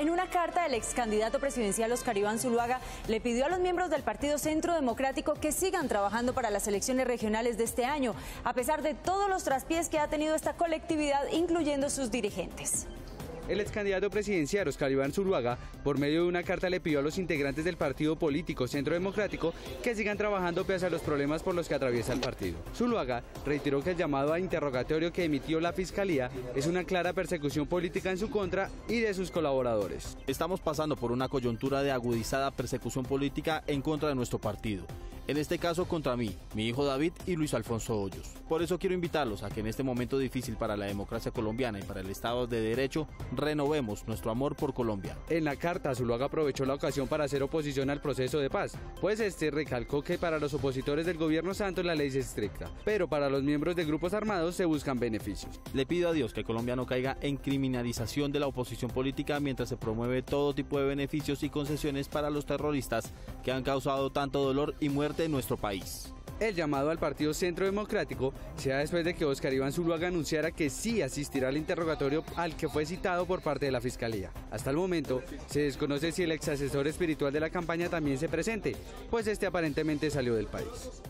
En una carta, el ex candidato presidencial Oscar Iván Zuluaga le pidió a los miembros del Partido Centro Democrático que sigan trabajando para las elecciones regionales de este año, a pesar de todos los traspiés que ha tenido esta colectividad, incluyendo sus dirigentes. El ex candidato presidencial Oscar Iván Zuluaga, por medio de una carta, le pidió a los integrantes del partido político Centro Democrático que sigan trabajando pese a los problemas por los que atraviesa el partido. Zuluaga reiteró que el llamado a interrogatorio que emitió la Fiscalía es una clara persecución política en su contra y de sus colaboradores. Estamos pasando por una coyuntura de agudizada persecución política en contra de nuestro partido en este caso contra mí, mi hijo David y Luis Alfonso Hoyos. Por eso quiero invitarlos a que en este momento difícil para la democracia colombiana y para el Estado de Derecho, renovemos nuestro amor por Colombia. En la carta, Zuluaga aprovechó la ocasión para hacer oposición al proceso de paz, pues este recalcó que para los opositores del gobierno Santos la ley es estricta, pero para los miembros de grupos armados se buscan beneficios. Le pido a Dios que Colombia no caiga en criminalización de la oposición política mientras se promueve todo tipo de beneficios y concesiones para los terroristas que han causado tanto dolor y muerte de nuestro país. El llamado al Partido Centro Democrático se da después de que Oscar Iván Zuluaga anunciara que sí asistirá al interrogatorio al que fue citado por parte de la Fiscalía. Hasta el momento se desconoce si el ex asesor espiritual de la campaña también se presente, pues este aparentemente salió del país.